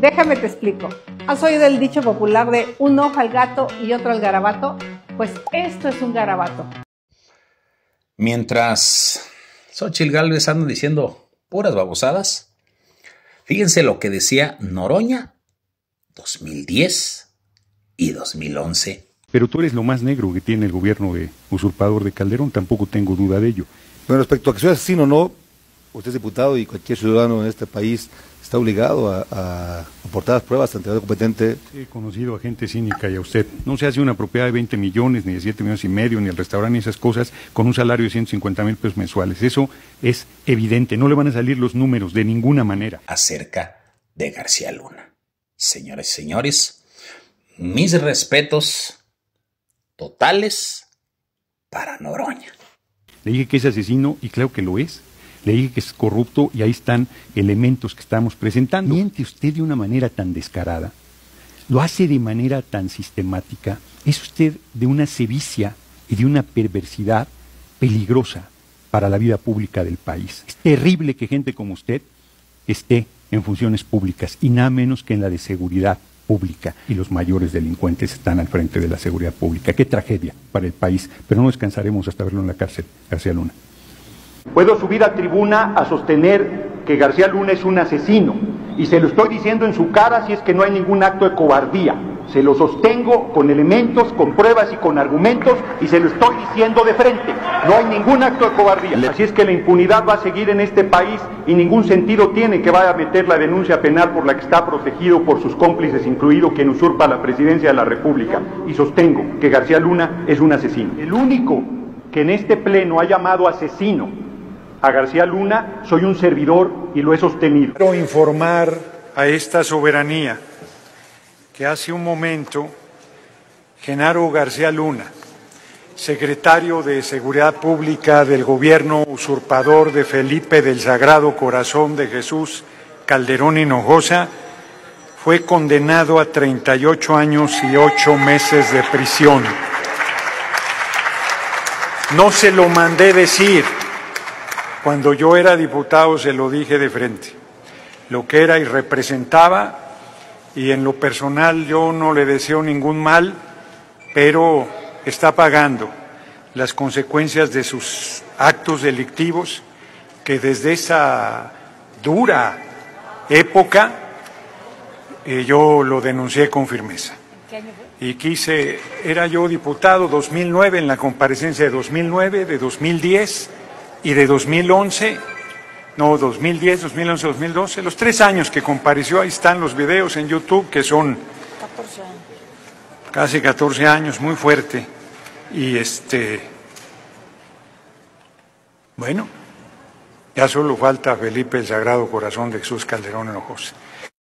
Déjame te explico. ¿Has oído el dicho popular de un ojo al gato y otro al garabato? Pues esto es un garabato. Mientras Xochitl Galvez anda diciendo puras babosadas, fíjense lo que decía Noroña 2010 y 2011. Pero tú eres lo más negro que tiene el gobierno de usurpador de Calderón, tampoco tengo duda de ello. Bueno, respecto a que soy asesino o no, usted es diputado y cualquier ciudadano en este país está obligado a, aportar las pruebas ante la competente. He conocido a gente cínica y a usted. No se hace una propiedad de 20 millones, ni de 7 millones y medio, ni el restaurante, ni esas cosas, con un salario de 150 mil pesos mensuales. Eso es evidente. No le van a salir los números de ninguna manera. Acerca de García Luna. Señores y señores, mis respetos totales para Noroña. Le dije que es asesino y creo que lo es. Le dije que es corrupto y ahí están elementos que estamos presentando. Miente usted de una manera tan descarada, lo hace de manera tan sistemática, es usted de una sevicia y de una perversidad peligrosa para la vida pública del país. Es terrible que gente como usted esté en funciones públicas y nada menos que en la de seguridad pública y los mayores delincuentes están al frente de la seguridad pública. Qué tragedia para el país, pero no descansaremos hasta verlo en la cárcel, García Luna. Puedo subir a tribuna a sostener que García Luna es un asesino y se lo estoy diciendo en su cara si es que no hay ningún acto de cobardía. Se lo sostengo con elementos, con pruebas y con argumentos y se lo estoy diciendo de frente. No hay ningún acto de cobardía. Así es que la impunidad va a seguir en este país y ningún sentido tiene que vaya a meter la denuncia penal por la que está protegido por sus cómplices, incluido quien usurpa la presidencia de la República. Y sostengo que García Luna es un asesino. El único que en este pleno ha llamado asesino a García Luna, soy un servidor y lo he sostenido. Quiero informar a esta soberanía que hace un momento Genaro García Luna, secretario de Seguridad Pública del gobierno usurpador de Felipe del Sagrado Corazón de Jesús Calderón Hinojosa, fue condenado a 38 años y 8 meses de prisión. No se lo mandé decir. Cuando yo era diputado se lo dije de frente. Lo que era y representaba y en lo personal yo no le deseo ningún mal, pero está pagando las consecuencias de sus actos delictivos que desde esa dura época eh, yo lo denuncié con firmeza. Y quise, era yo diputado 2009 en la comparecencia de 2009, de 2010 y de 2011 no, 2010, 2011, 2012, los tres años que compareció, ahí están los videos en YouTube, que son 14 años. casi 14 años, muy fuerte. Y este, bueno, ya solo falta Felipe el Sagrado Corazón de Jesús Calderón Hinojosa.